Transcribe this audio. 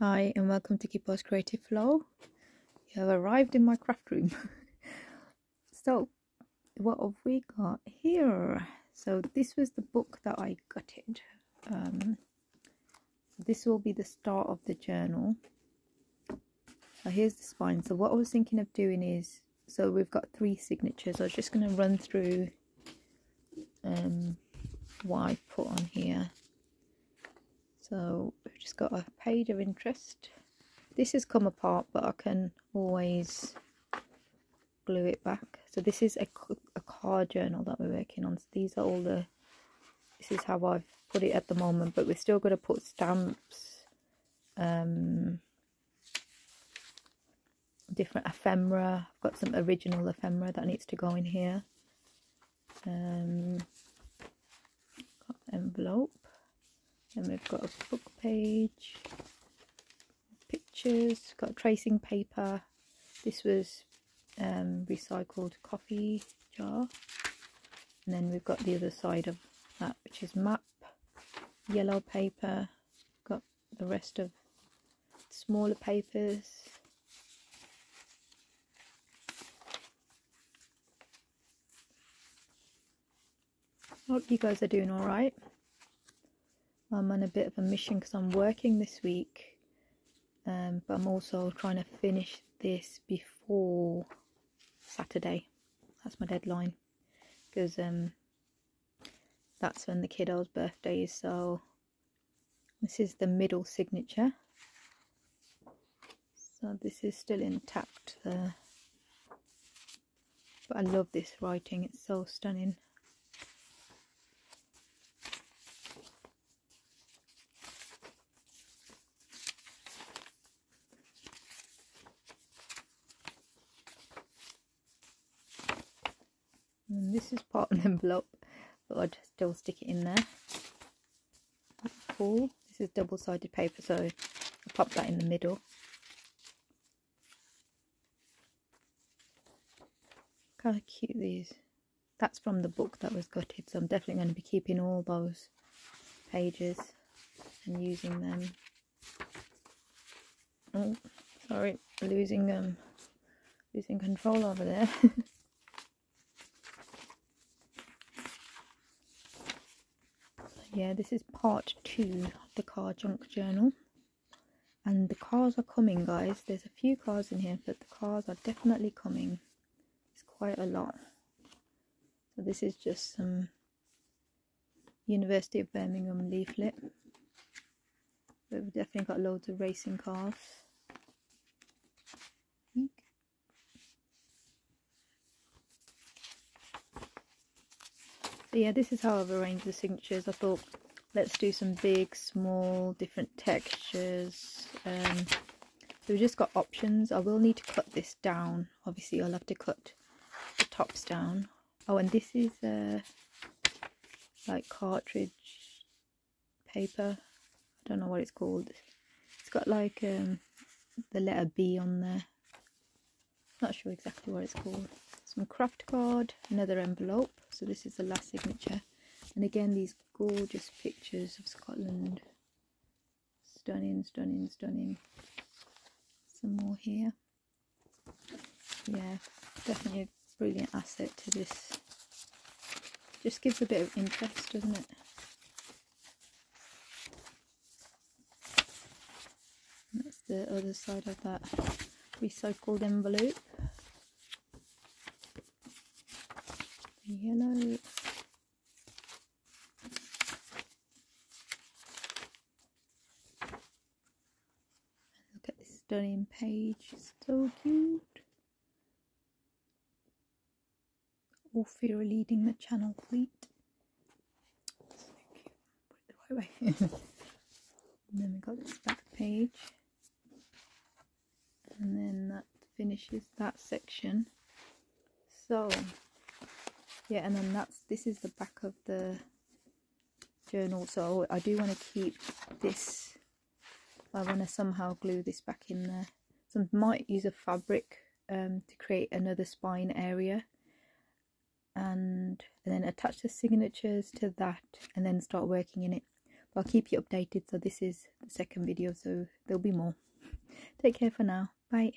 Hi, and welcome to Kippa's Creative Flow. You have arrived in my craft room. so, what have we got here? So, this was the book that I gutted. Um, this will be the start of the journal. So, here's the spine. So, what I was thinking of doing is so we've got three signatures. I was just going to run through um, what I put on here. So just got a page of interest. This has come apart, but I can always glue it back. So this is a, a card journal that we're working on. So these are all the, this is how I've put it at the moment, but we're still going to put stamps, um, different ephemera. I've got some original ephemera that needs to go in here. Um, envelope. Then we've got a book page, pictures, got tracing paper. This was um, recycled coffee jar. And then we've got the other side of that, which is map, yellow paper, got the rest of smaller papers. Hope you guys are doing alright. I'm on a bit of a mission because I'm working this week, um, but I'm also trying to finish this before Saturday. That's my deadline because um, that's when the kiddo's birthday is. So this is the middle signature. So this is still intact there. But I love this writing, it's so stunning. And this is part of an envelope, but I'd still stick it in there. cool. This is double-sided paper, so I pop that in the middle. Kind of cute these. That's from the book that was gutted, so I'm definitely going to be keeping all those pages and using them. Oh, sorry, losing um, losing control over there. yeah this is part two of the car junk journal. And the cars are coming guys. There's a few cars in here but the cars are definitely coming. It's quite a lot. So this is just some University of Birmingham leaflet. But we've definitely got loads of racing cars So yeah, this is how I've arranged the signatures. I thought let's do some big, small, different textures. Um, so we've just got options. I will need to cut this down. Obviously, I'll have to cut the tops down. Oh, and this is uh, like cartridge paper. I don't know what it's called. It's got like um, the letter B on there. Not sure exactly what it's called some craft card, another envelope. So this is the last signature. And again, these gorgeous pictures of Scotland. Stunning, stunning, stunning. Some more here. Yeah, definitely a brilliant asset to this. Just gives a bit of interest, doesn't it? That's the other side of that recycled envelope. Yellow. Look at this stunning page, so cute. Orphea leading the channel fleet. Put it the right way. then we got this back page. And then that finishes that section. So yeah and then that's this is the back of the journal. So I do want to keep this I want to somehow glue this back in there. So I might use a fabric um, to create another spine area. And, and then attach the signatures to that and then start working in it. But I'll keep you updated. So this is the second video. So there'll be more. Take care for now. Bye